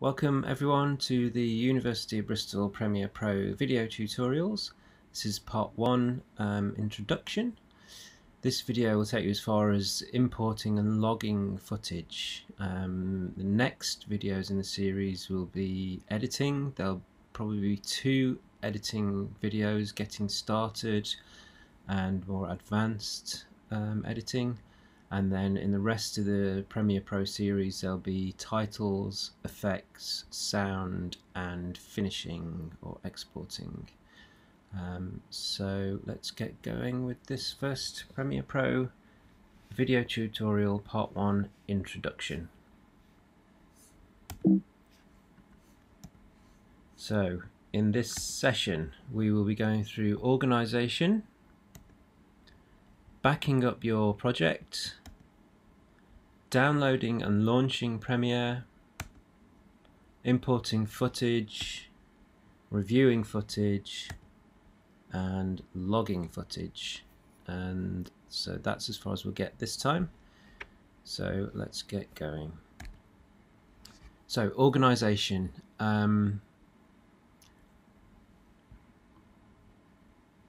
Welcome everyone to the University of Bristol Premiere Pro video tutorials. This is part one um, introduction. This video will take you as far as importing and logging footage. Um, the next videos in the series will be editing. There'll probably be two editing videos, getting started and more advanced um, editing and then in the rest of the Premiere Pro series there'll be titles, effects, sound and finishing or exporting. Um, so let's get going with this first Premiere Pro video tutorial part 1 introduction. So in this session we will be going through organization backing up your project, downloading and launching Premiere, importing footage, reviewing footage, and logging footage. And so that's as far as we'll get this time. So let's get going. So organization. Um,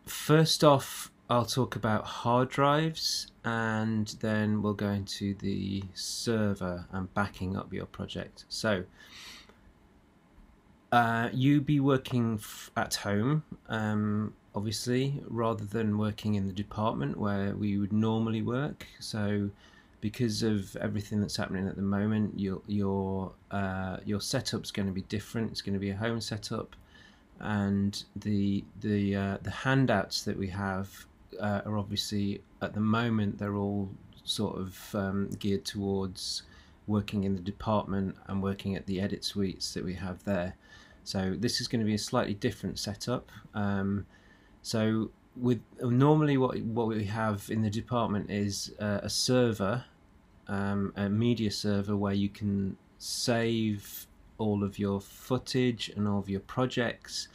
first off, I'll talk about hard drives and then we'll go into the server and backing up your project. So uh, you be working at home, um, obviously, rather than working in the department where we would normally work. So because of everything that's happening at the moment, your your uh, your setup's going to be different. It's going to be a home setup, and the the uh, the handouts that we have uh, are obviously at the moment they're all sort of um, geared towards working in the department and working at the edit suites that we have there. So this is going to be a slightly different setup. Um, so with normally what what we have in the department is uh, a server, um, a media server where you can save all of your footage and all of your projects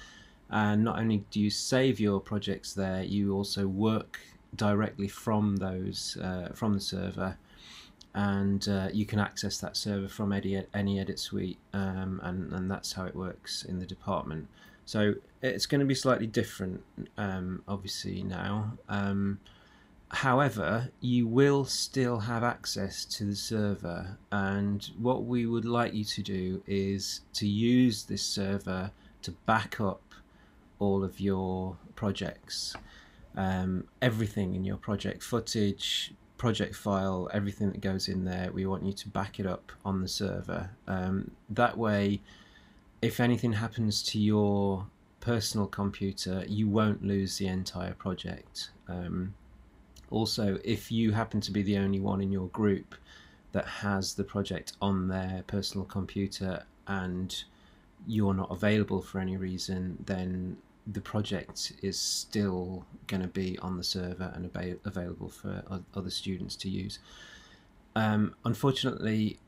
and not only do you save your projects there you also work directly from those uh, from the server. And uh, you can access that server from any, any edit suite um, and, and that's how it works in the department. So it's going to be slightly different um, obviously now. Um, however you will still have access to the server. And what we would like you to do is to use this server to back up all of your projects, um, everything in your project, footage, project file, everything that goes in there, we want you to back it up on the server. Um, that way, if anything happens to your personal computer, you won't lose the entire project. Um, also, if you happen to be the only one in your group that has the project on their personal computer and you're not available for any reason, then the project is still going to be on the server and ab- available for other students to use. Um, unfortunately,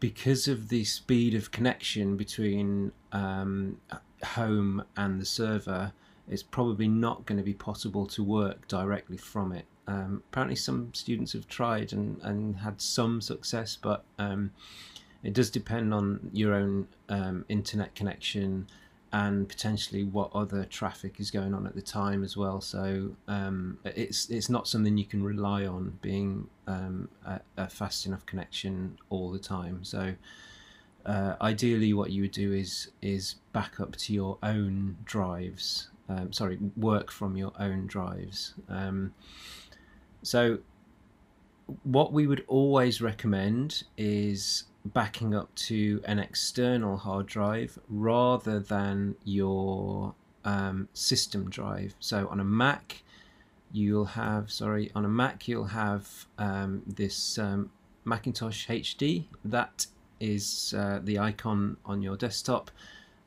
because of the speed of connection between um, home and the server, it's probably not going to be possible to work directly from it. Um, apparently, some students have tried and, and had some success, but um, it does depend on your own um, internet connection and potentially what other traffic is going on at the time as well. So um, it's it's not something you can rely on being um, a, a, fast enough connection all the time. So uh, ideally, what you would do is is back up to your own drives. Um, sorry, work from your own drives. Um, so what we would always recommend is backing up to an external hard drive rather than your um, system drive. So on a Mac, you'll have sorry on a Mac you'll have um, this um, Macintosh HD. That is uh, the icon on your desktop,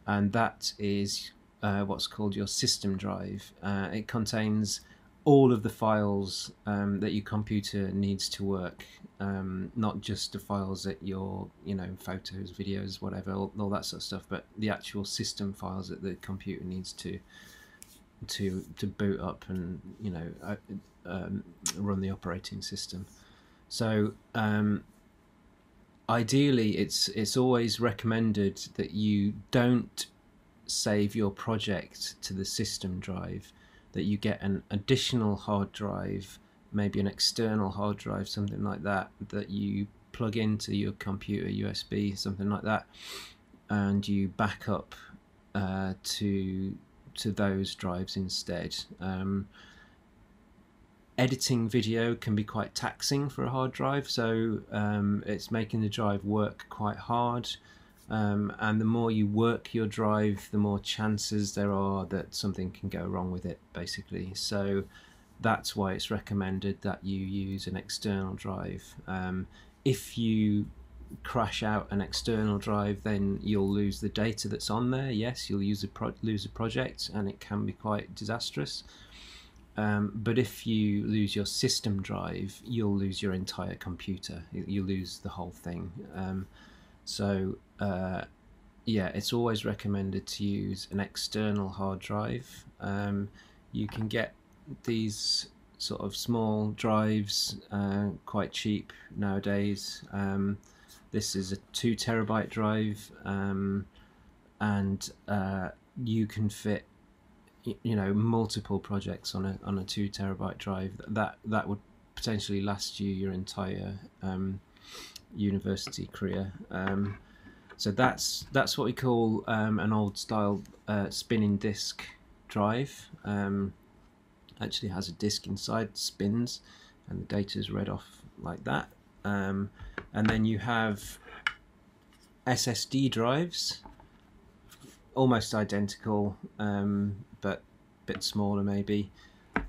and that is uh, what's called your system drive. Uh, it contains all of the files um, that your computer needs to work, um, not just the files that your, you know, photos, videos, whatever, all, all, that sort of stuff, but the actual system files that the computer needs to to to boot up and you know uh, um, run the operating system. So um, ideally, it's it's always recommended that you don't save your project to the system drive, that you get an additional hard drive, maybe an external hard drive, something like that, that you plug into your computer USB, something like that, and you back up uh, to to those drives instead. Um, editing video can be quite taxing for a hard drive, so um, it's making the drive work quite hard. Um, and the more you work your drive, the more chances there are that something can go wrong with it, basically. So that's why it's recommended that you use an external drive. Um, if you crash out an external drive, then you'll lose the data that's on there. Yes, you'll use a lose a project, and it can be quite disastrous. Um, but if you lose your system drive, you'll lose your entire computer. You lose the whole thing. Um, so uh, yeah, it's always recommended to use an external hard drive. Um, you can get these sort of small drives uh, quite cheap nowadays. Um, this is a two terabyte drive, um, and uh, you can fit you know multiple projects on a on a two terabyte drive that that would potentially last you your entire um, university career um, so that's that's what we call um, an old style uh, spinning disk drive um, actually has a disk inside spins and the data is read off like that um, and then you have SSD drives almost identical um, but a bit smaller maybe.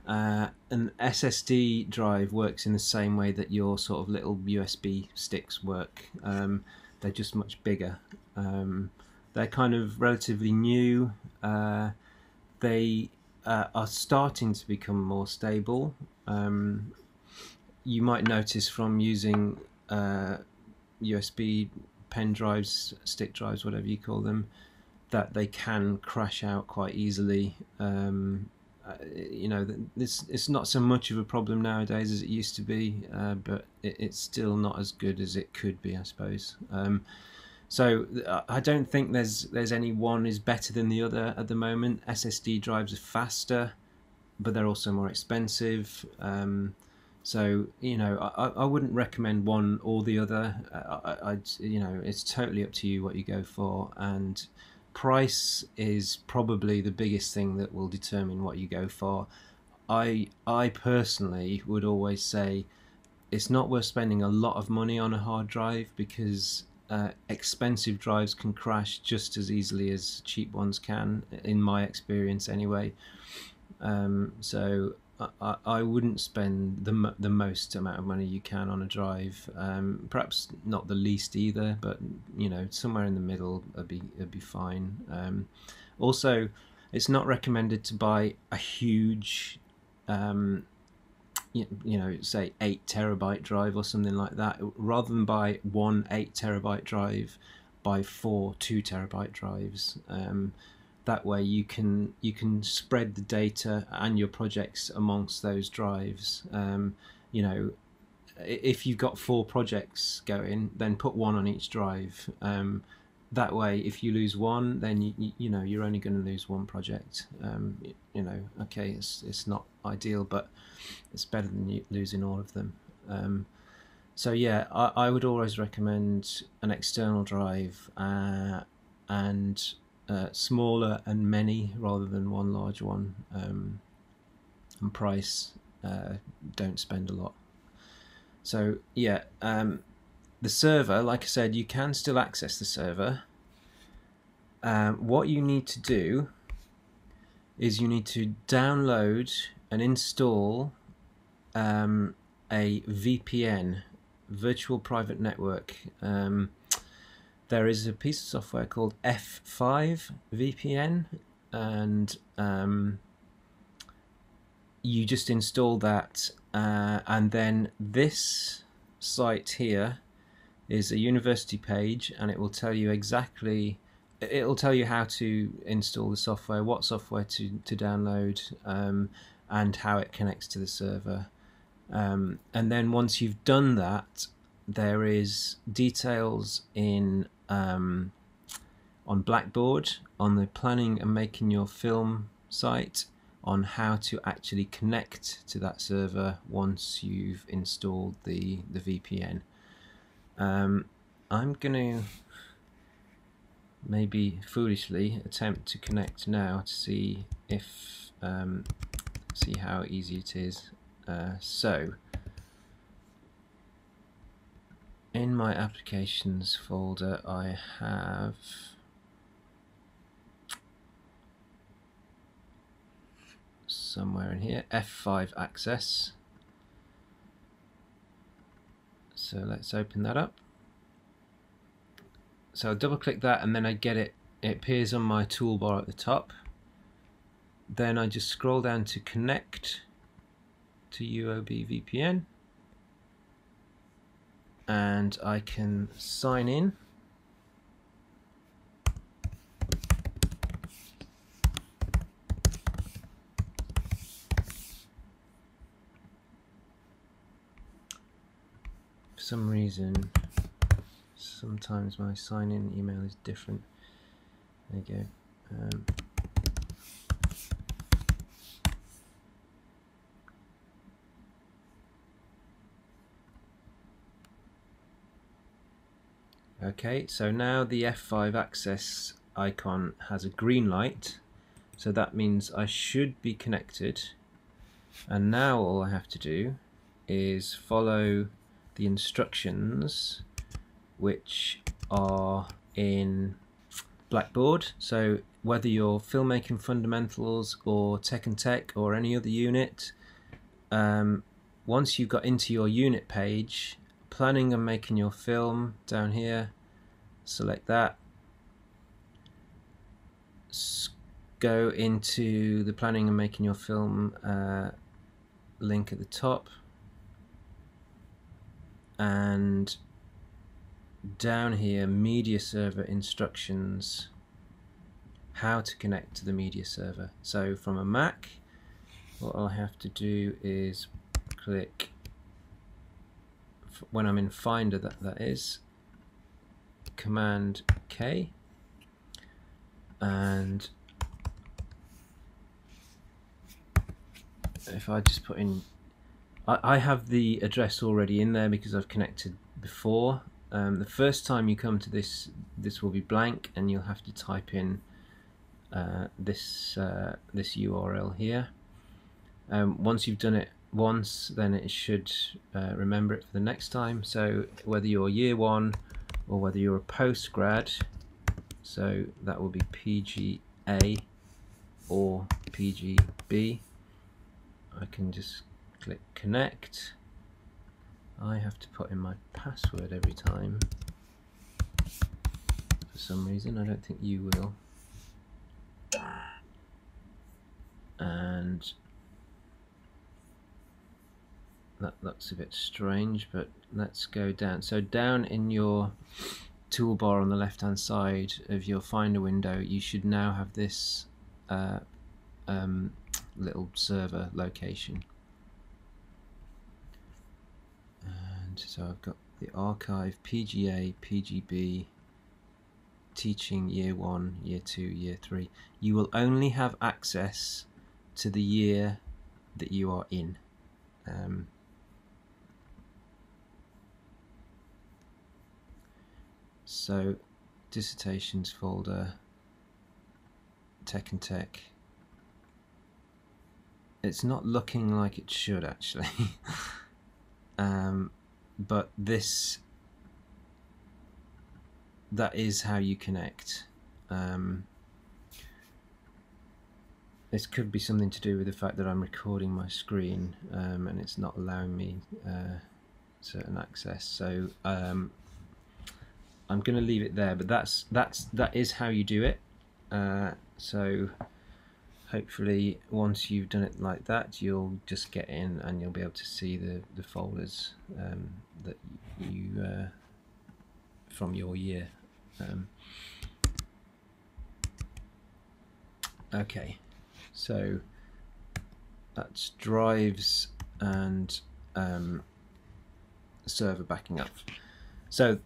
Uh, an SSD drive works in the same way that your sort of little USB sticks work. Um, they're just much bigger. Um, they're kind of relatively new. Uh, they uh, are starting to become more stable. Um, you might notice from using USB uh, pen drives, stick drives, whatever you call them, that they can crash out quite easily. Um, uh, you know, this it's not so much of a problem nowadays as it used to be, uh, but it, it's still not as good as it could be, I suppose. Um, so I don't think there's there's any one is better than the other at the moment. SSD drives are faster, but they're also more expensive. Um, so you know, I, I wouldn't recommend one or the other. Uh, I, I, you know, it's totally up to you what you go for, and price is probably the biggest thing that will determine what you go for. I I personally would always say it's not worth spending a lot of money on a hard drive because uh, expensive drives can crash just as easily as cheap ones can, in my experience anyway. Um, so I, I wouldn't spend the the most amount of money you can on a drive. Um, perhaps not the least either, but you know somewhere in the middle would be would be fine. Um, also, it's not recommended to buy a huge, um, you, you know, say eight terabyte drive or something like that. Rather than buy one eight terabyte drive, buy four two terabyte drives. Um, that way you can you can spread the data and your projects amongst those drives. Um, you know if you've got four projects going then put one on each drive. Um, that way if you lose one then you, you, know you're only going to lose one project. Um, you know okay it's, it's not ideal but it's better than losing all of them. Um, so yeah I, I would always recommend an external drive uh, and uh, smaller and many rather than one large one. Um, and price, uh, don't spend a lot. So yeah, um, the server, like I said, you can still access the server. Um, what you need to do is you need to download and install um, a VPN, virtual private network. There is a piece of software called F5 VPN, and um, you just install that, uh, and then this site here is a university page, and it will tell you exactly. It'll tell you how to install the software, what software to to download, um, and how it connects to the server. Um, and then once you've done that, there is details in um, on Blackboard on the planning and making your film site on how to actually connect to that server once you've installed the the VPN. Um, I'm going to maybe foolishly attempt to connect now to see if um, see how easy it is. Uh, so in my applications folder I have somewhere in here F5 access. So let's open that up. So I double click that and then I get it. It appears on my toolbar at the top. Then I just scroll down to connect to UOB VPN and I can sign in. For some reason sometimes my sign-in email is different. There you go. Um, okay so now the F5 access icon has a green light so that means I should be connected and now all I have to do is follow the instructions which are in Blackboard. So whether you're filmmaking fundamentals or tech and tech or any other unit, um, once you've got into your unit page, planning and making your film down here, select that. Go into the planning and making your film uh, link at the top. And down here media server instructions. How to connect to the media server. So from a Mac what I'll have to do is click when I'm in Finder that, that is command K and if I just put in I, I have the address already in there because I've connected before. Um, the first time you come to this, this will be blank, and you'll have to type in uh, this uh, this URL here. Um, once you've done it once, then it should uh, remember it for the next time. So whether you're year one or whether you're a post grad, so that will be PGA or PGB. I can just click connect I have to put in my password every time for some reason I don't think you will and that looks a bit strange but let's go down so down in your toolbar on the left hand side of your finder window you should now have this uh, um, little server location And so I've got the archive, PGA, PGB, teaching year one, year two, year three. You will only have access to the year that you are in. Um, so dissertations folder, tech and tech. It's not looking like it should actually. um, but this that is how you connect um, this could be something to do with the fact that I'm recording my screen um, and it's not allowing me uh, certain access so um, I'm going to leave it there but that's that's that is how you do it. Uh, so hopefully once you've done it like that you'll just get in and you'll be able to see the, the folders um, that you uh, from your year. Um, okay. So that's drives and um, server backing up. So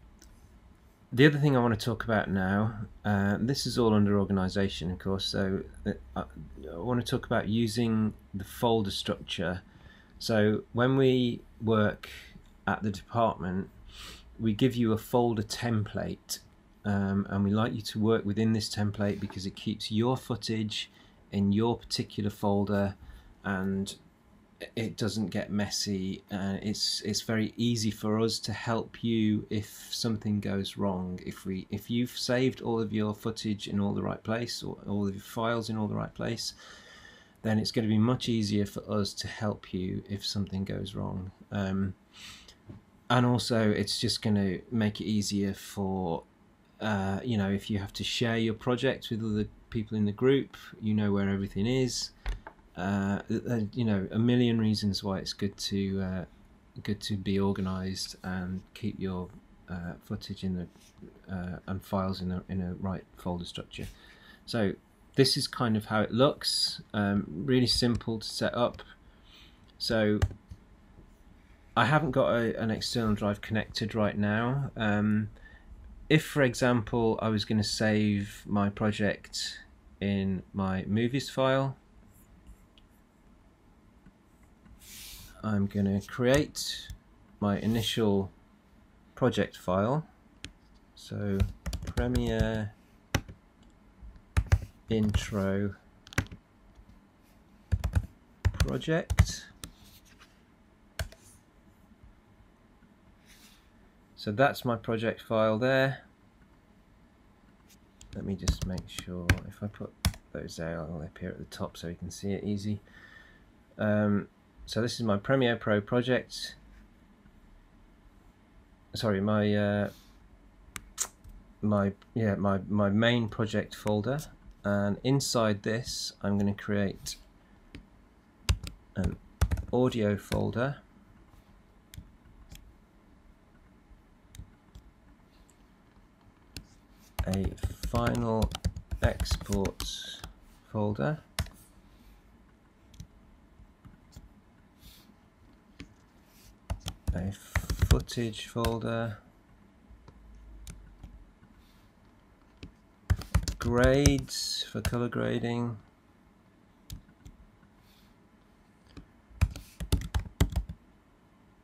the other thing I want to talk about now, uh, this is all under organization, of course, so uh, I, I want to talk about using the folder structure. So when we work at the department, we give you a folder template um, and we like you to work within this template because it keeps your footage in your particular folder and it doesn't get messy. and it's it's very easy for us to help you if something goes wrong. If we if you've saved all of your footage in all the right place or all of your files in all the right place, then it's going to be much easier for us to help you if something goes wrong. Um, and also, it's just going to make it easier for uh, you know if you have to share your project with other people in the group, you know where everything is uh, you know a million reasons why it's good to uh, good to be organized and keep your uh, footage in the uh, and files in a in a right folder structure. So this is kind of how it looks um, really simple to set up. So I haven't got a, an external drive connected right now. Um, if for example I was going to save my project in my movies file I'm going to create my initial project file. So Premiere intro project. So that's my project file there. Let me just make sure if I put those there, I'll appear at the top so you can see it easy. Um, so this is my Premiere Pro project. Sorry, my uh, my yeah my my main project folder, and inside this I'm going to create an audio folder. a final exports folder a footage folder. Grades for color grading.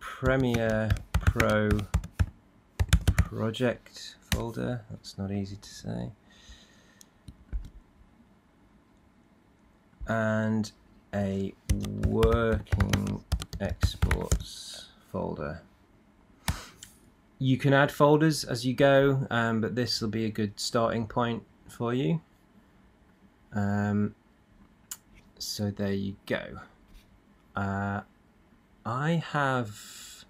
Premiere Pro project folder. That's not easy to say. And a working exports folder. You can add folders as you go, um, but this will be a good starting point for you. Um, so there you go. Uh, I have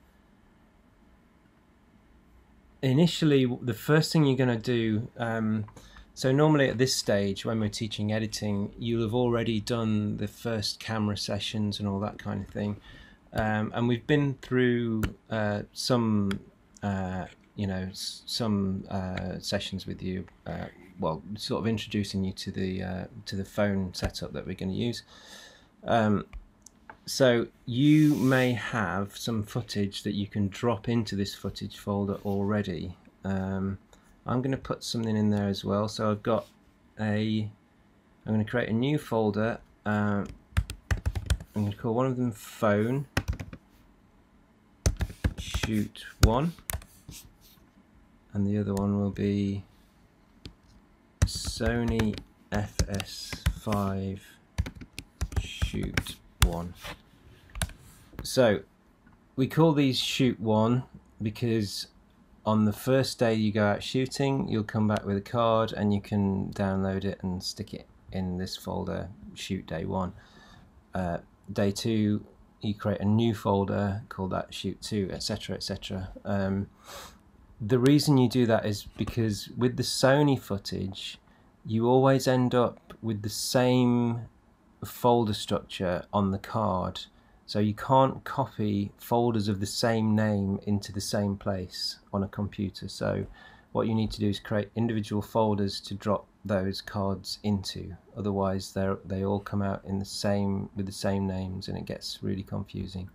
initially the first thing you're going to do. Um, so normally at this stage, when we're teaching editing, you'll have already done the first camera sessions and all that kind of thing. Um, and we've been through uh, some, uh, you know, some uh, sessions with you. Uh, well, sort of introducing you to the uh, to the phone setup that we're going to use. Um, so you may have some footage that you can drop into this footage folder already. Um, I'm going to put something in there as well. So I've got a. I'm going to create a new folder. Uh, I'm going to call one of them phone shoot one. And the other one will be Sony FS5 shoot one. So we call these shoot one because on the first day you go out shooting you'll come back with a card and you can download it and stick it in this folder shoot day one. Uh, day two you create a new folder called that shoot 2 etc etc um, the reason you do that is because with the Sony footage you always end up with the same folder structure on the card. So you can't copy folders of the same name into the same place on a computer. So what you need to do is create individual folders to drop those cards into otherwise they they all come out in the same with the same names and it gets really confusing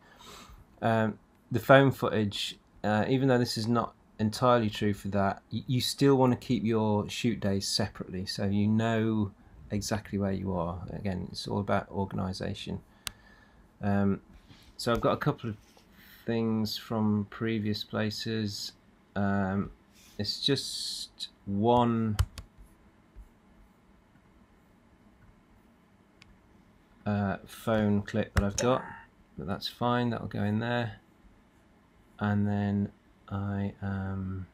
um, the phone footage uh, even though this is not entirely true for that. You still want to keep your shoot days separately so you know exactly where you are. Again, it's all about organisation. Um, so I've got a couple of things from previous places. Um, it's just one uh, phone clip that I've got, but that's fine, that'll go in there. And then I am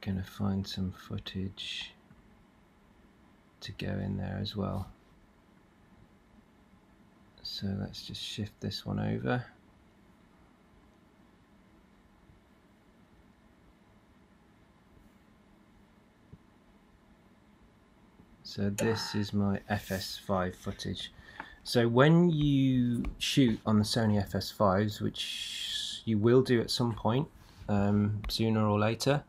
gonna find some footage to go in there as well. So let's just shift this one over. So this is my FS5 footage. So when you shoot on the Sony FS5s, which you will do at some point, um, sooner or later,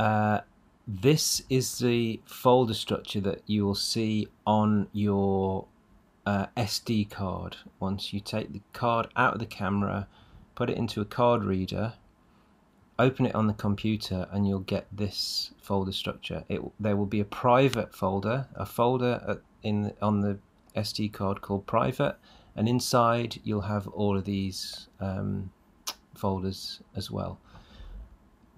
uh, this is the folder structure that you will see on your uh, SD card. Once you take the card out of the camera, put it into a card reader, open it on the computer and you'll get this folder structure. It, there will be a private folder, a folder in on the SD card called private, and inside you'll have all of these um, folders as well.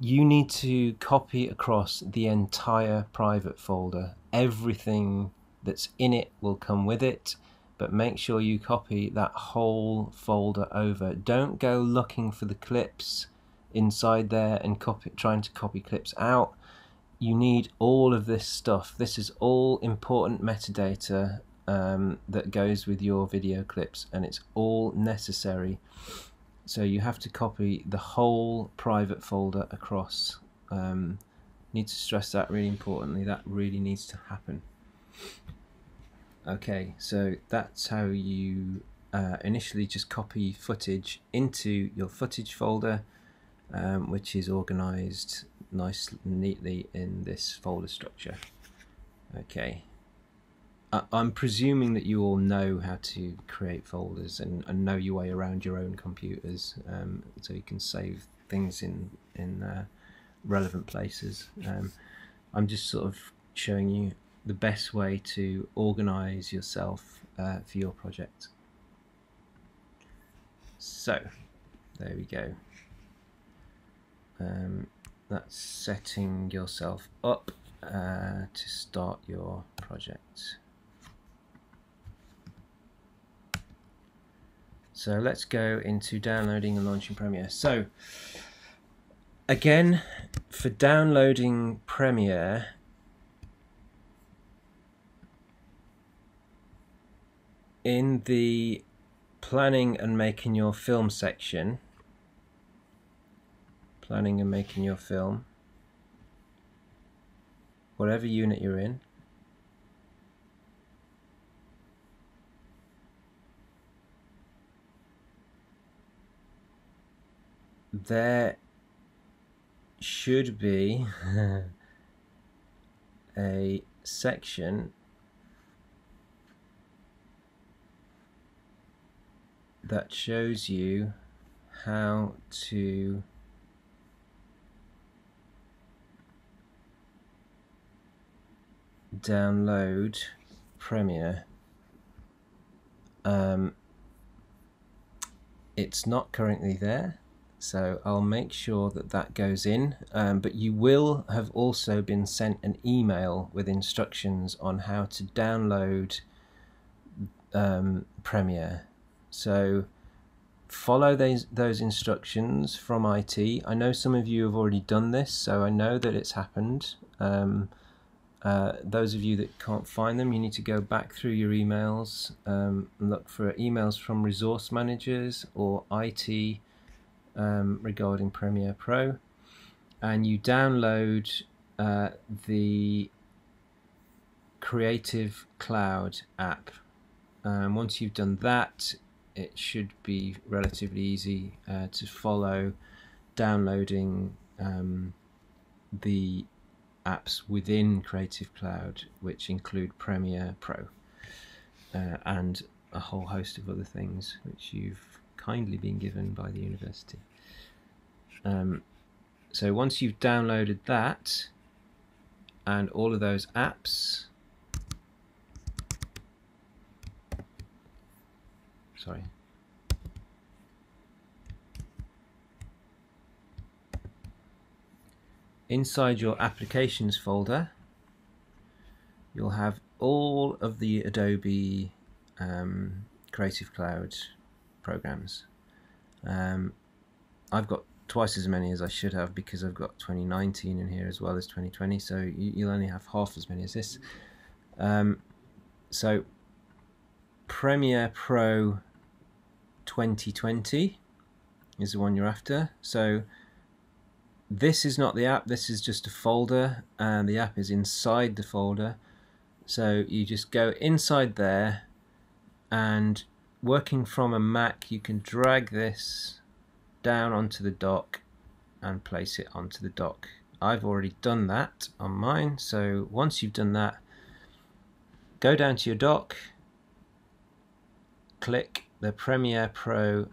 You need to copy across the entire private folder. Everything that's in it will come with it, but make sure you copy that whole folder over. Don't go looking for the clips inside there and copy trying to copy clips out. You need all of this stuff. This is all important metadata um, that goes with your video clips and it's all necessary. So you have to copy the whole private folder across. Um, need to stress that really importantly. That really needs to happen. Okay so that's how you uh, initially just copy footage into your footage folder um, which is organized nice neatly in this folder structure. Okay. I I'm presuming that you all know how to create folders and, and know your way around your own computers um, so you can save things in in uh, relevant places. Um, I'm just sort of showing you the best way to organize yourself uh, for your project. So there we go um, that's setting yourself up uh, to start your project. So let's go into downloading and launching Premiere. So again, for downloading Premiere, in the planning and making your film section, planning and making your film, whatever unit you're in, there should be a section that shows you how to download Premiere. Um, it's not currently there so I'll make sure that that goes in. Um, but you will have also been sent an email with instructions on how to download um, Premiere. So follow those those instructions from IT I know some of you have already done this so I know that it's happened. Um, uh, those of you that can't find them, you need to go back through your emails um, and look for emails from resource managers or IT um, regarding Premiere Pro. And you download uh, the Creative Cloud app. Um, once you've done that, it should be relatively easy uh, to follow downloading um, the apps within Creative Cloud, which include Premiere Pro. uh, and a whole host of other things which you've kindly been given by the university. Um, so once you've downloaded that and all of those apps, sorry. Inside your applications folder, you'll have all of the Adobe um, Creative Cloud programs. Um, I've got twice as many as I should have because I've got 2019 in here as well as 2020 so you, will only have half as many as this um, so Premiere Pro 2020 is the one you're after so this is not the app this is just a folder and the app is inside the folder so you just go inside there and working from a Mac you can drag this down onto the dock and place it onto the dock. I've already done that on mine so once you've done that go down to your dock click the Premiere Pro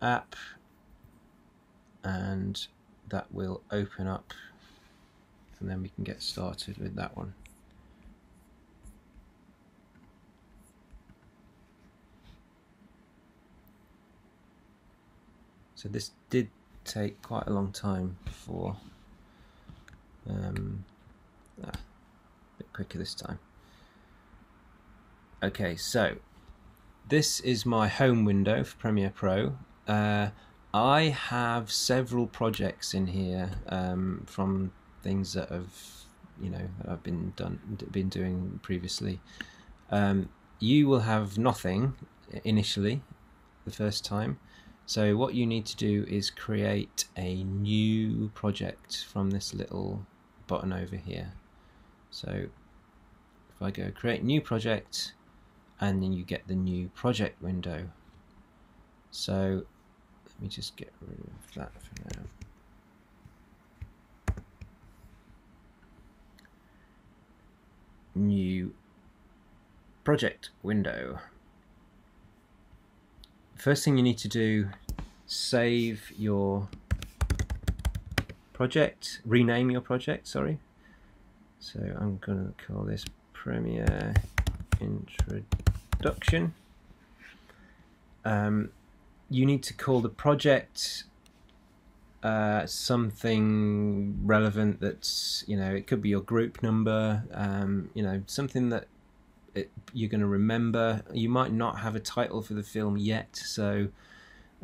app and that will open up and then we can get started with that one. So this did take quite a long time before um, ah, a bit quicker this time. Okay, so this is my home window for Premiere Pro. Uh, I have several projects in here um, from things that have, you know, that I've been done, been doing previously. Um, you will have nothing initially, the first time. So what you need to do is create a new project from this little button over here. So if I go create new project and then you get the new project window. So me just get rid of that for now. New project window. First thing you need to do save your project rename your project sorry. So I'm gonna call this Premiere introduction. Um, you need to call the project uh, something relevant that's you know it could be your group number um, you know something that it, you're going to remember. You might not have a title for the film yet, so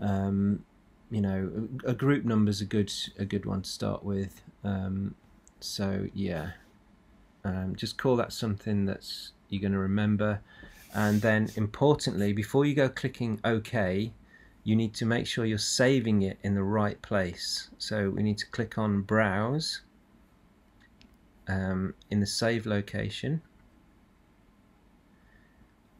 um, you know a, a group number is a good a good one to start with. Um, so yeah, um, just call that something that's you're going to remember, and then importantly, before you go clicking OK, you need to make sure you're saving it in the right place. So we need to click on Browse um, in the save location.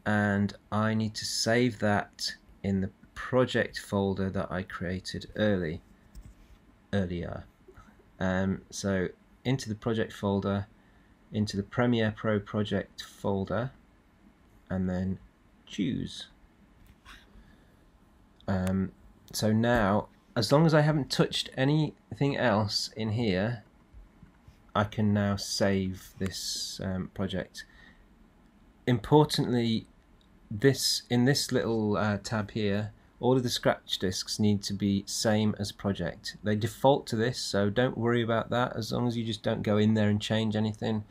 And I need to save that in the project folder that I created early earlier. Um, so into the project folder into the Premiere Pro project folder and then choose um, so now as long as I haven't touched anything else in here I can now save this um, project. Importantly this in this little uh, tab here all of the scratch discs need to be same as project. They default to this so don't worry about that. As long as you just don't go in there and change anything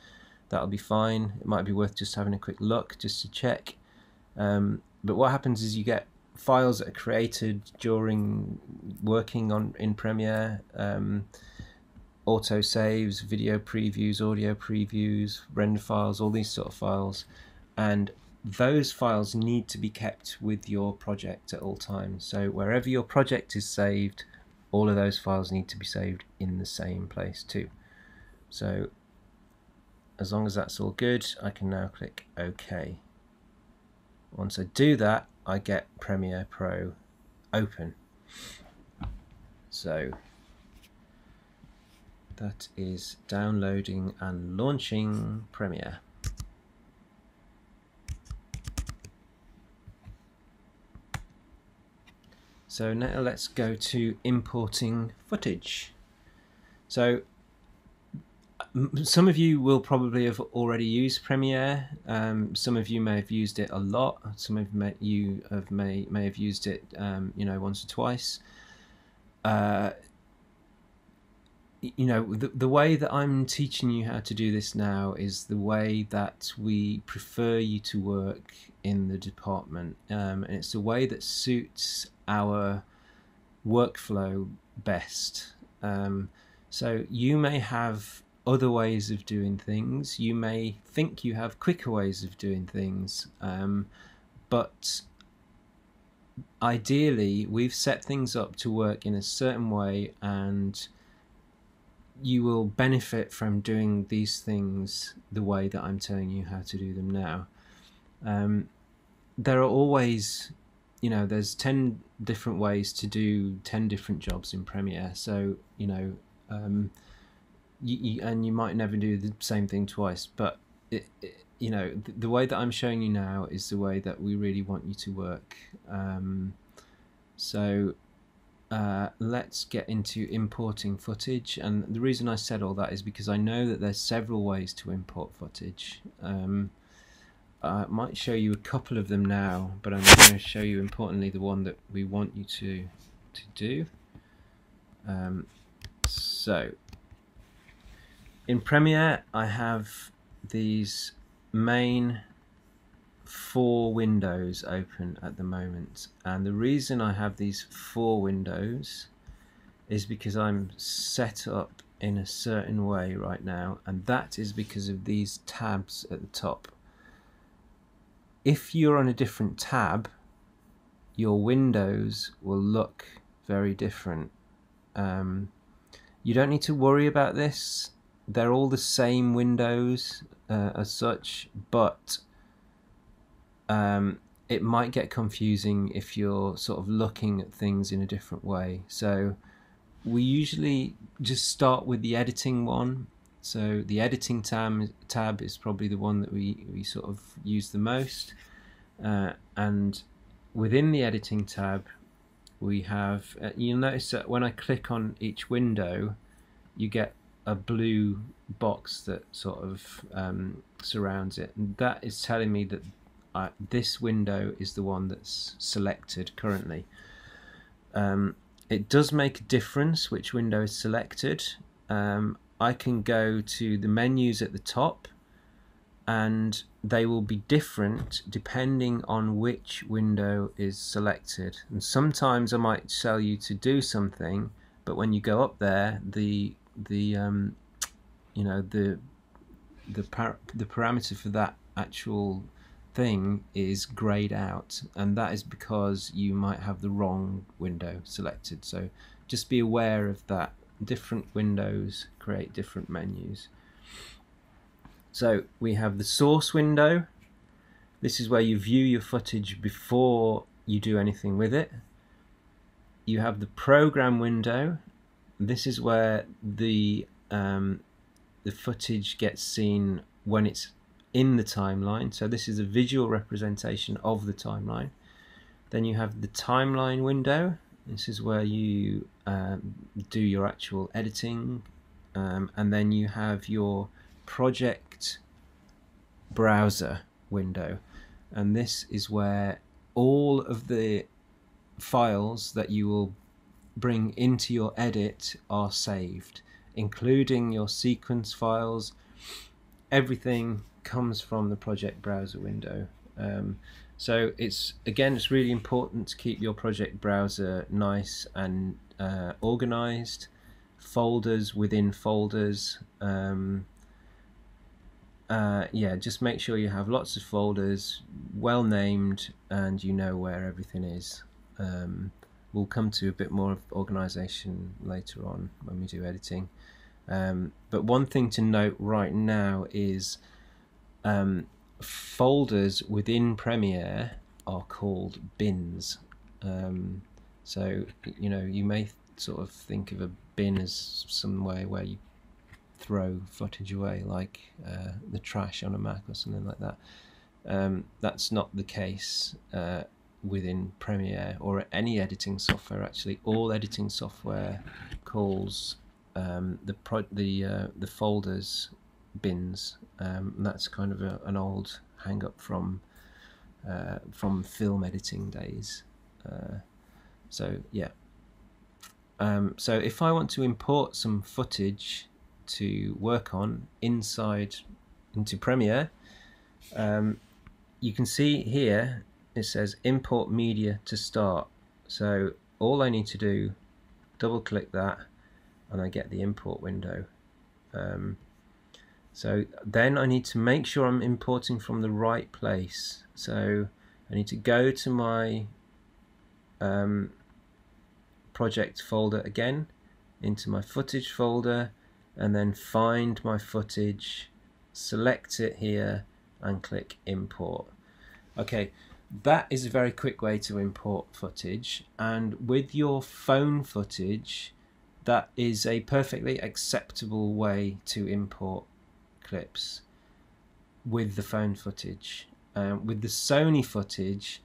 that'll be fine. It might be worth just having a quick look just to check. Um, but what happens is you get files that are created during working on in Premiere um, auto saves video previews audio previews render files all these sort of files and those files need to be kept with your project at all times. So wherever your project is saved, all of those files need to be saved in the same place too. So as long as that's all good, I can now click OK. Once I do that, I get Premiere Pro open. So that is downloading and launching Premiere. So now let's go to importing footage. So some of you will probably have already used Premiere. Um, some of you may have used it a lot. Some of you have may may have used it, um, you know, once or twice. Uh, you know, the the way that I'm teaching you how to do this now is the way that we prefer you to work in the department, um, and it's the way that suits our workflow best. Um, so you may have other ways of doing things. You may think you have quicker ways of doing things, um, but ideally, we've set things up to work in a certain way, and you will benefit from doing these things the way that I'm telling you how to do them now. Um, there are always, you know, there's 10 different ways to do 10 different jobs in Premiere. So, you know, um, you, you, and you might never do the same thing twice, but it, it, you know the, the, way that I'm showing you now is the way that we really want you to work. Um, so uh, let's get into importing footage, and the reason I said all that is because I know that there's several ways to import footage. Um, I might show you a couple of them now, but I'm going to show you importantly the one that we want you to to do. Um, so in Premiere I have these main four windows open at the moment. And the reason I have these four windows is because I'm set up in a certain way right now. And that is because of these tabs at the top. If you're on a different tab your windows will look very different. Um, you don't need to worry about this they're all the same windows uh, as such, but um, it might get confusing if you're sort of looking at things in a different way. So we usually just start with the editing one. So the editing tab tab is probably the one that we, we sort of use the most. Uh, and within the editing tab, we have, uh, you'll notice that when I click on each window, you get a blue box that sort of um, surrounds it. And that is telling me that I, this window is the one that's selected currently. Um, it does make a difference which window is selected. Um, I can go to the menus at the top and they will be different depending on which window is selected. And sometimes I might tell you to do something, but when you go up there, the the um, you know the the par- the parameter for that actual thing is grayed out and that is because you might have the wrong window selected. So just be aware of that. Different windows create different menus. So we have the source window. This is where you view your footage before you do anything with it. You have the program window this is where the um, the footage gets seen when it's in the timeline. So this is a visual representation of the timeline. Then you have the timeline window. This is where you um, do your actual editing. Um, and then you have your project browser window. And this is where all of the files that you will bring into your edit are saved, including your sequence files. Everything comes from the project browser window. Um, so it's again, it's really important to keep your project browser nice and uh, organized, folders within folders. Um, uh, yeah, just make sure you have lots of folders, well named, and you know where everything is. Um, we'll come to a bit more of organization later on when we do editing. Um, but one thing to note right now is um, folders within Premiere are called bins. Um, so, you know, you may sort of think of a bin as some way where you throw footage away, like uh, the trash on a Mac or something like that. Um, that's not the case. Uh, within Premiere or any editing software. Actually, all editing software calls um, the pro- the uh, the folders bins. Um, that's kind of a, an old hang up from uh, from film editing days. Uh, so yeah. Um, so if I want to import some footage to work on inside into Premiere, um, you can see here it says import media to start. So all I need to do, double click that, and I get the import window. Um, so then I need to make sure I'm importing from the right place. So I need to go to my um, project folder again, into my footage folder, and then find my footage, select it here, and click import. Okay, that is a very quick way to import footage and with your phone footage that is a perfectly acceptable way to import clips with the phone footage. Um, with the Sony footage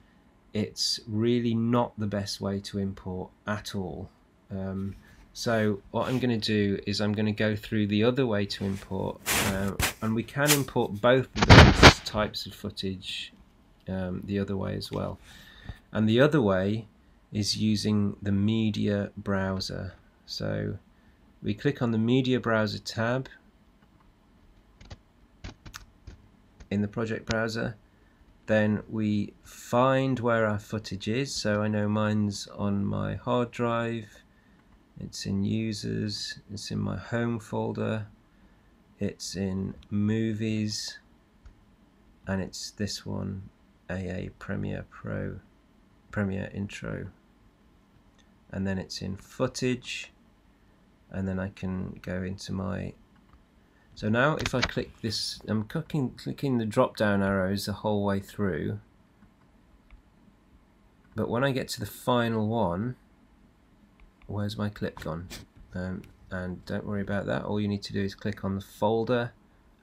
it's really not the best way to import at all. Um, so what I'm going to do is I'm going to go through the other way to import uh, and we can import both of those types of footage um, the other way as well. And the other way is using the media browser. So we click on the media browser tab in the project browser then we find where our footage is so I know mine's on my hard drive it's in users it's in my home folder it's in movies and it's this one AA Premiere Pro Premiere Intro. And then it's in footage. And then I can go into my so now if I click this I'm clicking, clicking the drop down arrows the whole way through. But when I get to the final one where's my clip gone? Um, and don't worry about that. All you need to do is click on the folder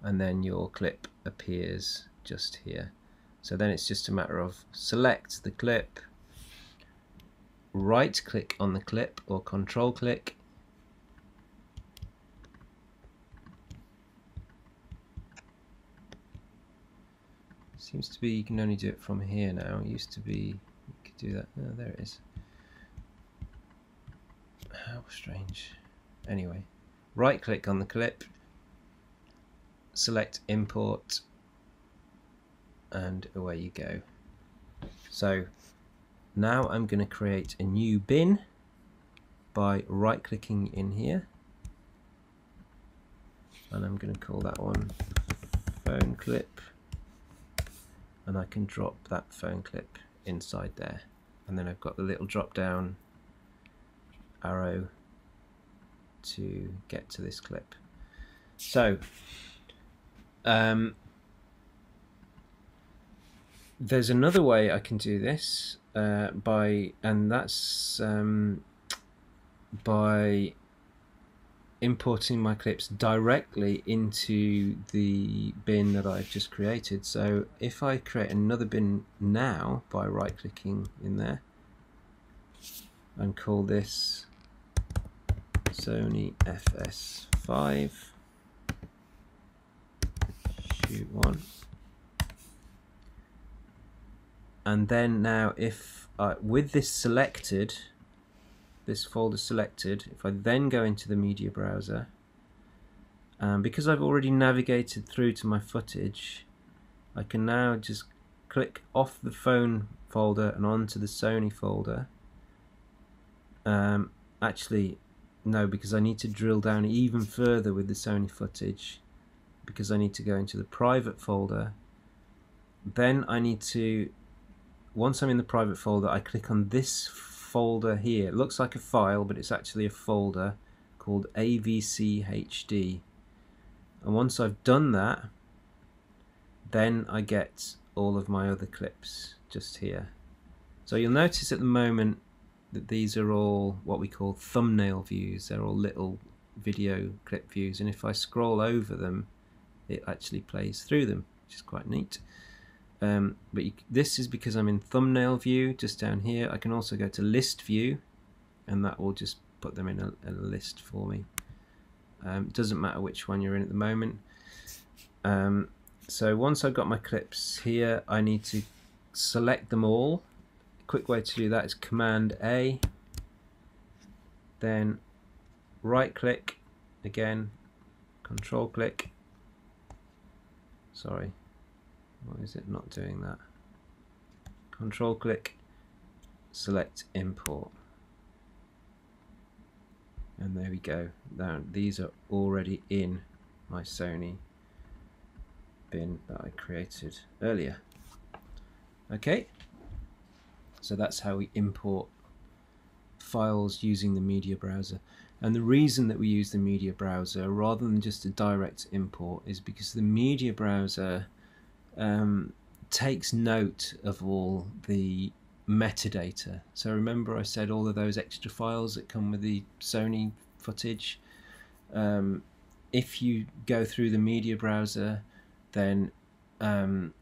and then your clip appears just here so then it's just a matter of select the clip, right click on the clip or control click Seems to be you can only do it from here now. It used to be you could do that. Oh, there it is. How strange. Anyway, right click on the clip, select import and away you go. So now I'm going to create a new bin by right clicking in here. And I'm going to call that one phone clip. And I can drop that phone clip inside there. And then I've got the little drop down arrow to get to this clip. So um, there's another way I can do this uh, by, and that's um, by importing my clips directly into the bin that I've just created. So if I create another bin now by right clicking in there and call this Sony FS5 shoot one and then now if with this selected this folder selected if I then go into the media browser um, because I've already navigated through to my footage I can now just click off the phone folder and onto the Sony folder. Um, actually no because I need to drill down even further with the Sony footage because I need to go into the private folder. Then I need to once I'm in the private folder, I click on this folder here. It looks like a file, but it's actually a folder called AVCHD. And once I've done that, then I get all of my other clips just here. So you'll notice at the moment that these are all what we call thumbnail views. They're all little video clip views. And if I scroll over them, it actually plays through them, which is quite neat. Um, but you, this is because I'm in thumbnail view just down here. I can also go to list view and that will just put them in a, a list for me. Um, doesn't matter which one you're in at the moment. Um, so once I've got my clips here, I need to select them all. Quick way to do that is Command A, then right click again, Control click. Sorry, why is it not doing that? Control click, select import. And there we go. Now these are already in my Sony bin that I created earlier. Okay. So that's how we import files using the media browser. And the reason that we use the media browser rather than just a direct import is because the media browser um, takes note of all the metadata. So remember I said all of those extra files that come with the Sony footage. Um, if you go through the media browser, then um,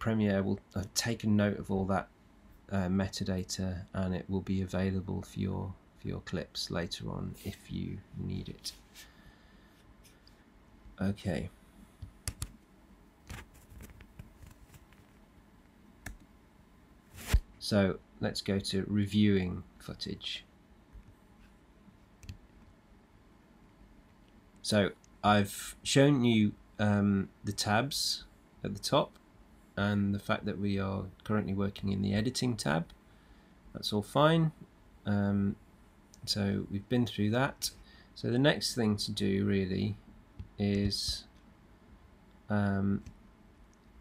Premiere will take a note of all that uh, metadata and it will be available for your for your clips later on if you need it. Okay. So let's go to reviewing footage. So I've shown you um, the tabs at the top and the fact that we are currently working in the editing tab. That's all fine. Um, so we've been through that. So the next thing to do really is um,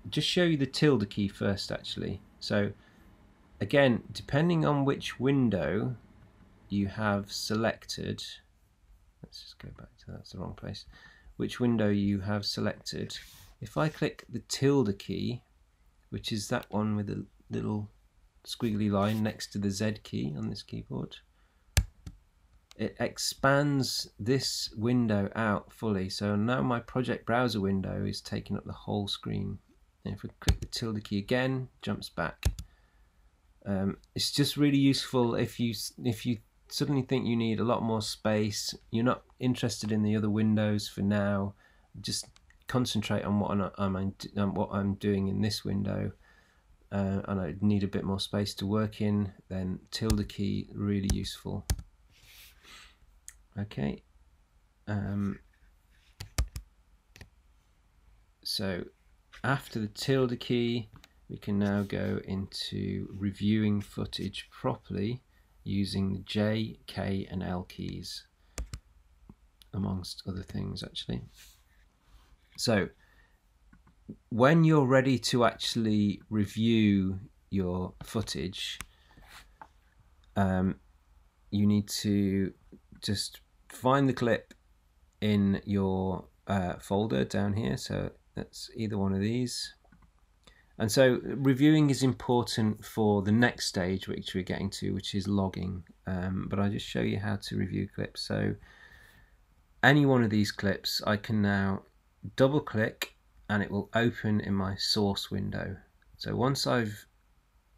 just show you the tilde key first actually. So again, depending on which window you have selected, let's just go back to that's the wrong place, which window you have selected, if I click the tilde key, which is that one with a little squiggly line next to the Z key on this keyboard, it expands this window out fully. So now my project browser window is taking up the whole screen. And if we click the tilde key again, jumps back. Um, it's just really useful if you if you suddenly think you need a lot more space, you're not interested in the other windows for now. Just concentrate on what I'm, I'm what I'm doing in this window, uh, and I need a bit more space to work in. Then tilde key really useful. Okay. Um, so after the tilde key, we can now go into reviewing footage properly using the J, K and L keys amongst other things actually. So when you're ready to actually review your footage um, you need to just find the clip in your uh, folder down here so that's either one of these and so reviewing is important for the next stage which we're getting to, which is logging. Um, but I'll just show you how to review clips. So any one of these clips, I can now double click and it will open in my source window. So once I've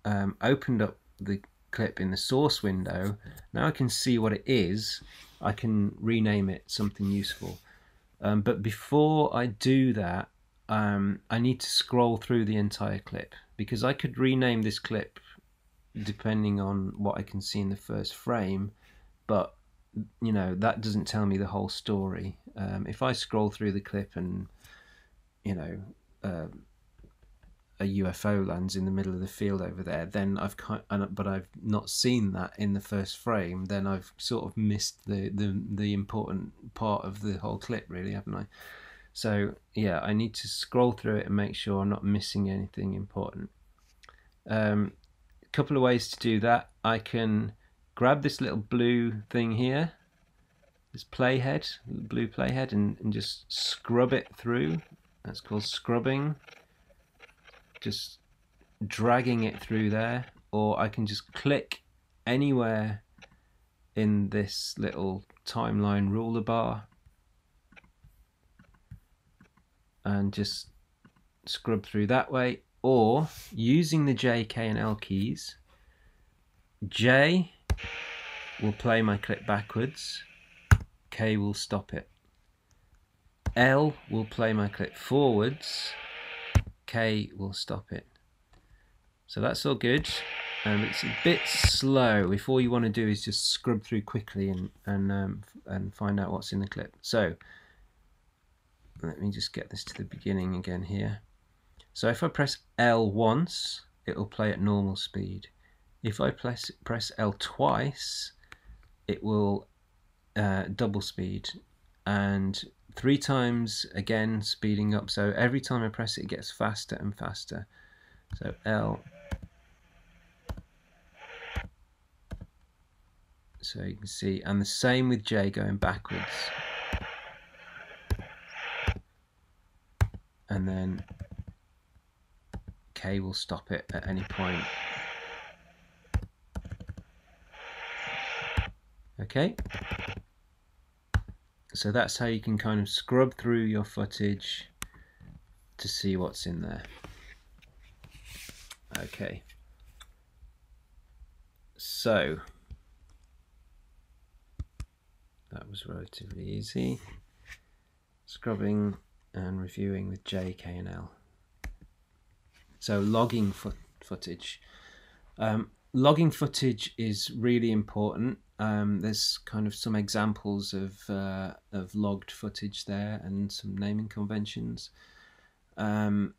um, opened up the clip in the source window, now I can see what it is. I can rename it something useful. Um, but before I do that, um, I need to scroll through the entire clip because I could rename this clip depending on what I can see in the first frame, but you know that doesn't tell me the whole story. Um, if I scroll through the clip and you know uh, a UFO lands in the middle of the field over there, then I've kind, but I've not seen that in the first frame. Then I've sort of missed the the the important part of the whole clip, really, haven't I? So yeah, I need to scroll through it and make sure I'm not missing anything important. Um, a couple of ways to do that. I can grab this little blue thing here, this playhead, blue playhead, and, and just scrub it through. That's called scrubbing. Just dragging it through there. Or I can just click anywhere in this little timeline ruler bar and just scrub through that way or using the J, K, and L keys, J will play my clip backwards, K will stop it. L will play my clip forwards, K will stop it. So that's all good. Um, it's a bit slow. If all you want to do is just scrub through quickly and and um, and find out what's in the clip. So let me just get this to the beginning again here. So if I press L once, it will play at normal speed. If I press press L twice, it will uh, double speed, and three times again speeding up. So every time I press it, it gets faster and faster. So L so you can see and the same with J going backwards and then K will stop it at any point. Okay. So that's how you can kind of scrub through your footage to see what's in there. Okay. So that was relatively easy. Scrubbing and reviewing with J, K and L. So logging fo footage. Um, logging footage is really important. Um, there's kind of some examples of, uh, of logged footage there and some naming conventions. Um,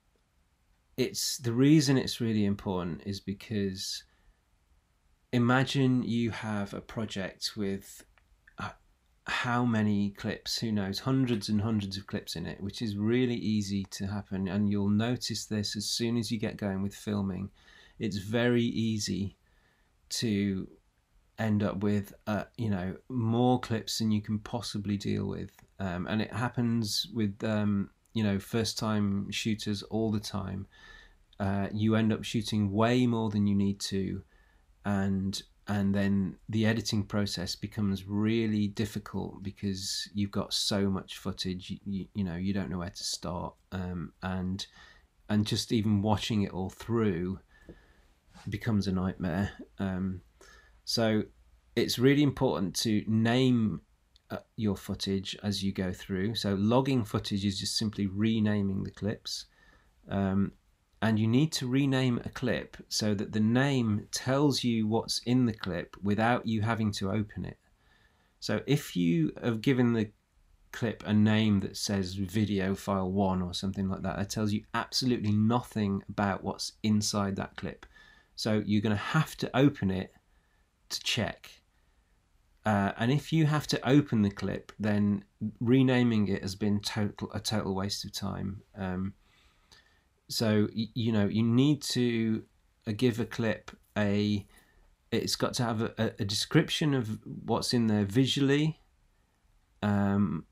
it's the reason it's really important is because imagine you have a project with how many clips, who knows, hundreds and hundreds of clips in it, which is really easy to happen. And you'll notice this as soon as you get going with filming. It's very easy to end up with, uh, you know, more clips than you can possibly deal with. Um, and it happens with, um, you know, first time shooters all the time. Uh, you end up shooting way more than you need to. And and then the editing process becomes really difficult because you've got so much footage you, you, know you don't know where to start um, and and just even watching it all through becomes a nightmare um, so it's really important to name uh, your footage as you go through. So logging footage is just simply renaming the clips um, and you need to rename a clip so that the name tells you what's in the clip without you having to open it. So if you have given the clip a name that says video file 1 or something like that, that tells you absolutely nothing about what's inside that clip. So you're going to have to open it to check. Uh, and if you have to open the clip, then renaming it has been total a total waste of time. Um, so you know you need to uh, give a clip a. It's got to have a, a description of what's in there visually, um,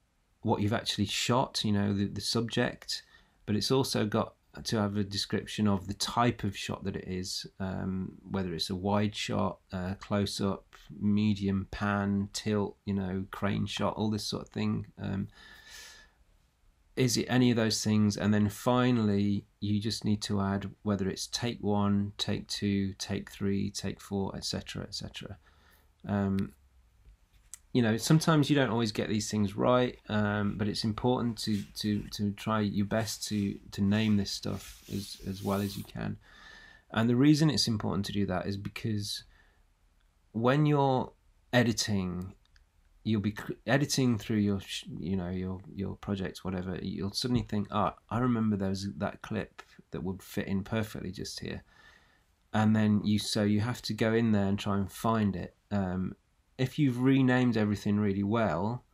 what you've actually shot. You know the the subject, but it's also got to have a description of the type of shot that it is, um, whether it's a wide shot, uh, close up, medium, pan, tilt, you know, crane shot, all this sort of thing. Um, is it any of those things? And then finally you just need to add whether it's take one take two take three take four etc etc um, you know sometimes you don't always get these things right um, but it's important to to to try your best to to name this stuff as as well as you can. And the reason it's important to do that is because when you're editing you'll be editing through your you know your your projects whatever you'll suddenly think oh i remember there was that clip that would fit in perfectly just here. And then you so you have to go in there and try and find it. Um, if you've renamed everything really well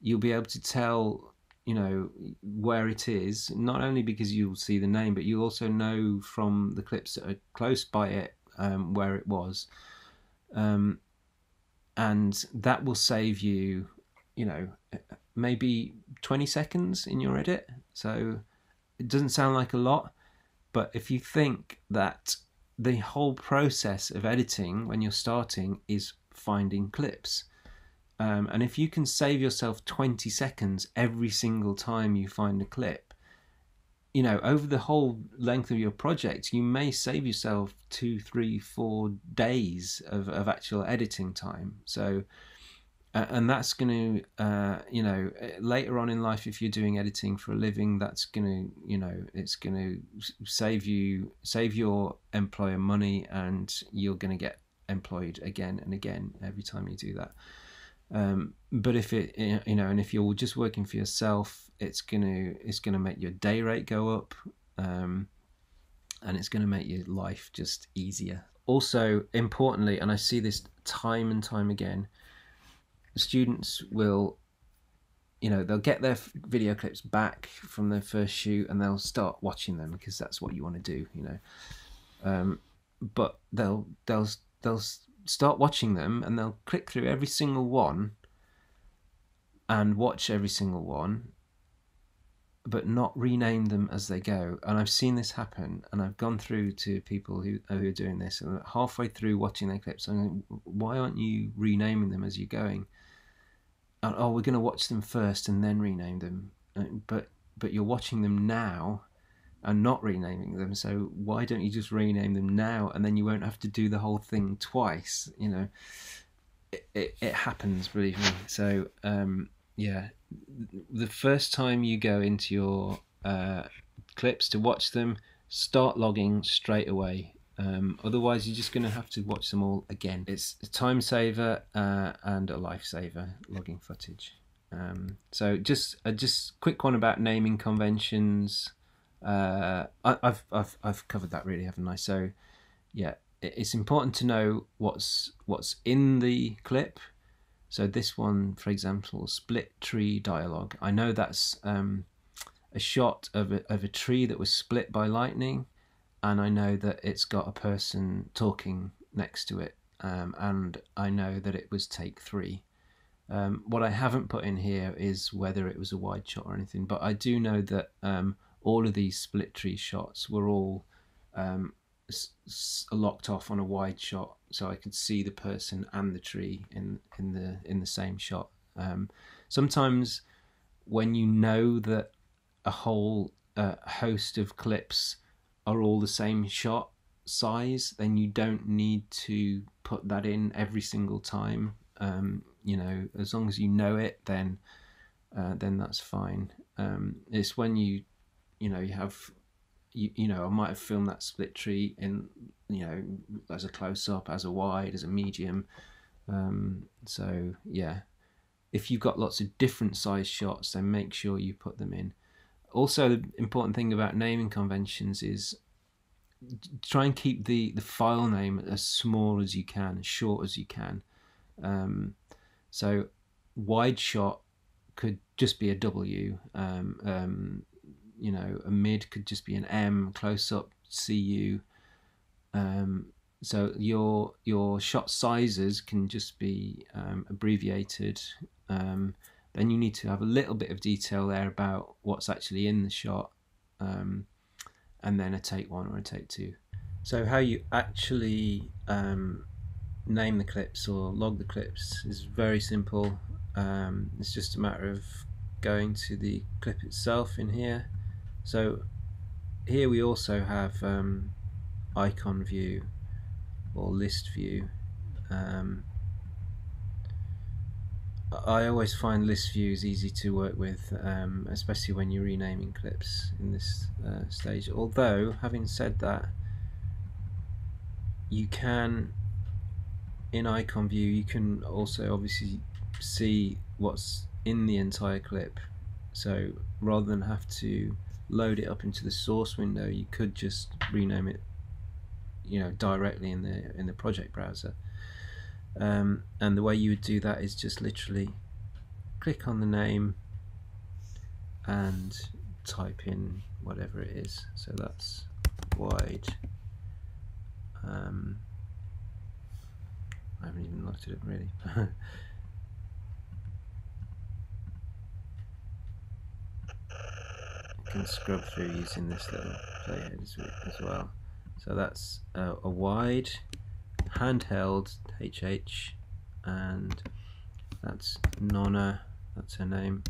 you'll be able to tell you know where it is not only because you'll see the name but you'll also know from the clips that are close by it um, where it was. Um, and that will save you, you know, maybe 20 seconds in your edit. So it doesn't sound like a lot, but if you think that the whole process of editing when you're starting is finding clips. Um, and if you can save yourself 20 seconds every single time you find a clip, you know, over the whole length of your project, you may save yourself two, three, four days of, of actual editing time. So, and that's going to, uh, you know, later on in life, if you're doing editing for a living, that's going to, you know, it's going to save you, save your employer money, and you're going to get employed again and again every time you do that. Um, but if it, you know, and if you're just working for yourself, it's gonna it's gonna make your day rate go up, um, and it's gonna make your life just easier. Also, importantly, and I see this time and time again, students will, you know, they'll get their video clips back from their first shoot and they'll start watching them because that's what you want to do, you know. Um, but they'll they'll they'll start watching them and they'll click through every single one and watch every single one but not rename them as they go. And i've seen this happen and i've gone through to people who, who are doing this and halfway through watching their clips i'm going, why aren't you renaming them as you're going? Oh we're going to watch them first and then rename them. Uh, but but you're watching them now and not renaming them. So why don't you just rename them now, and then you won't have to do the whole thing twice? You know, it it, it happens, believe me. So um, yeah, the first time you go into your uh, clips to watch them, start logging straight away. Um, otherwise, you're just going to have to watch them all again. It's a time saver uh, and a lifesaver logging footage. Um, so just a just quick one about naming conventions. Uh, I, have I've I've covered that really, haven't I? So, yeah, it's important to know what's what's in the clip. So this one, for example, split tree dialogue. I know that's um, a shot of a, of a tree that was split by lightning, and I know that it's got a person talking next to it, um, and I know that it was take three. Um, what I haven't put in here is whether it was a wide shot or anything, but I do know that um, all of these split tree shots were all um, locked off on a wide shot, so I could see the person and the tree in in the in the same shot. Um, sometimes, when you know that a whole uh, host of clips are all the same shot size, then you don't need to put that in every single time. Um, you know, as long as you know it, then uh, then that's fine. Um, it's when you you know, you have, you, you know, I might have filmed that split tree in, you know, as a close up, as a wide, as a medium. Um, so yeah, if you've got lots of different size shots, then make sure you put them in. Also, the important thing about naming conventions is try and keep the, the file name as small as you can, as short as you can. Um, so wide shot could just be a W. Um, um, you know a mid could just be an M, close up CU. Um, so your your shot sizes can just be um, abbreviated. Um, then you need to have a little bit of detail there about what's actually in the shot, um, and then a take one or a take two. So how you actually um, name the clips or log the clips is very simple. Um, it's just a matter of going to the clip itself in here so here we also have um, icon view or list view. Um, I always find list views easy to work with, um, especially when you're renaming clips in this uh, stage. Although, having said that, you can, in icon view, you can also obviously see what's in the entire clip. So rather than have to load it up into the source window, you could just rename it, you know, directly in the in the project browser. Um, and the way you would do that is just literally click on the name and type in whatever it is. So that's wide. Um, I haven't even looked at it really. can scrub through using this little playhead as, well. So that's uh, a wide handheld HH and that's Nonna, that's her name.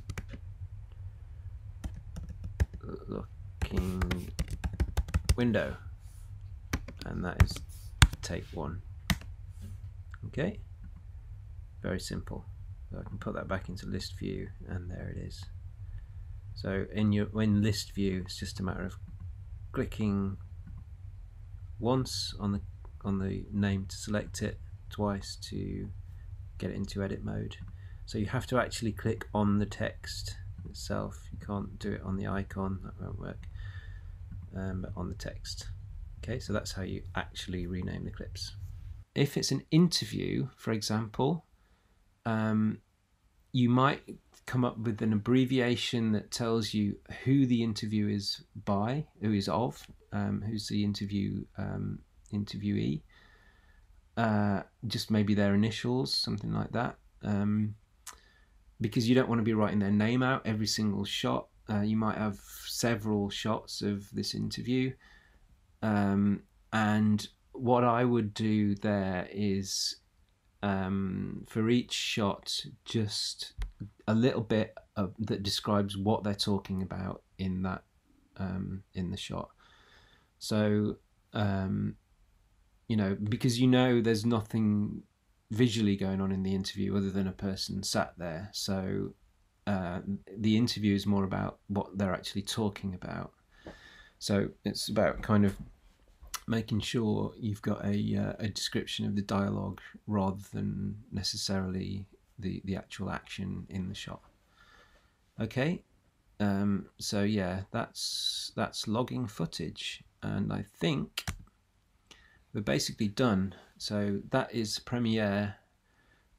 Looking window and that is take one okay very simple so I can put that back into list view and there it is so in your when list view it's just a matter of clicking once on the on the name to select it twice to get it into edit mode. So you have to actually click on the text itself. You can't do it on the icon that won't work um, but on the text. Okay so that's how you actually rename the clips. If it's an interview for example um, you might come up with an abbreviation that tells you who the interview is by, who is of, um, who's the interview um, interviewee. Uh, just maybe their initials, something like that. Um, because you don't want to be writing their name out every single shot. Uh, you might have several shots of this interview. Um, and what I would do there is um, for each shot, just a little bit of, that describes what they're talking about in that um, in the shot. So um, you know, because you know there's nothing visually going on in the interview other than a person sat there. So uh, the interview is more about what they're actually talking about. So it's about kind of making sure you've got a uh, a description of the dialogue rather than necessarily the the actual action in the shot. Okay, um, so yeah, that's that's logging footage, and I think we're basically done. So that is Premiere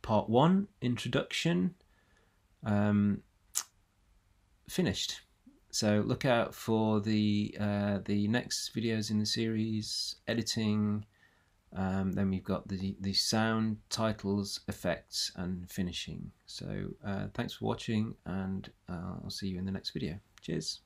Part One Introduction. Um, finished. So look out for the uh, the next videos in the series, editing. Um, then we've got the the sound, titles, effects, and finishing. So uh, thanks for watching, and uh, I'll see you in the next video. Cheers.